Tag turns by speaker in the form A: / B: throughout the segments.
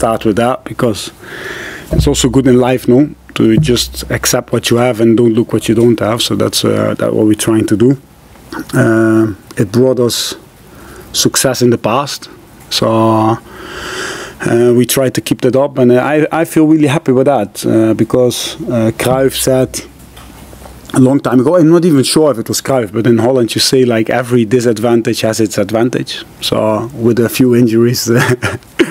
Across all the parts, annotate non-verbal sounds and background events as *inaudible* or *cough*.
A: start with that because it's also good in life, no, to just accept what you have and don't look what you don't have. So that's uh, that what we're trying to do. Uh, it brought us success in the past, so uh, we try to keep that up, and I I feel really happy with that uh, because uh, Cruyff said a long time ago. I'm not even sure if it was Cruyff, but in Holland you say like every disadvantage has its advantage. So with a few injuries, *laughs*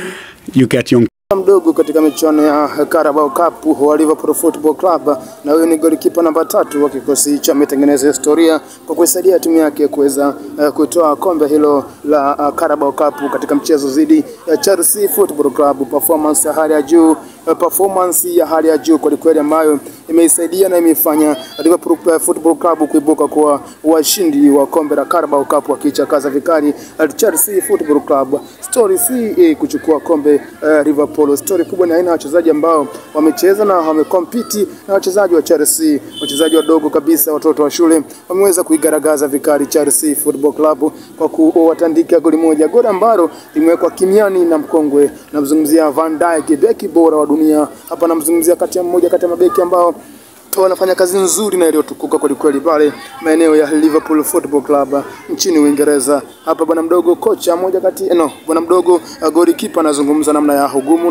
A: you get young
B: mdogo katika michuano ya Carabao Cup wa Liverpool Football Club, na huyu ni golikipa namba tatu wa kikosi cha Ametengeneza historia kwa kuisaidia timu yake kuweza uh, kutoa kombe hilo la uh, Carabao Cup katika mchezo dhidi ya Chelsea Football Club. Performance ya hali ya juu performance ya hali ya juu kwelikweli, ambayo imeisaidia na imefanya Liverpool Football Club kuibuka kuwa washindi wa kombe la Carabao Cup, wakichakaza vikali uh, Chelsea Football Club. Story si eh, kuchukua kombe eh, Liverpool. Story kubwa ni aina ya wachezaji ambao wamecheza na wamekompiti na wachezaji wa Chelsea, wachezaji wadogo kabisa, watoto wa shule wameweza kuigaragaza vikali Chelsea Football Club kwa kuwatandika goli moja, goli ambalo limewekwa kimiani na mkongwe. Namzungumzia Van Dijk, beki bora wa dunia. Hapa namzungumzia kati ya mmoja kati ya mabeki ambao wanafanya kazi nzuri na iliyotukuka kwelikweli pale maeneo ya Liverpool Football Club nchini Uingereza. Hapa bwana mdogo kocha moja kati no, bwana mdogo uh, golikipa anazungumza namna ya hugumu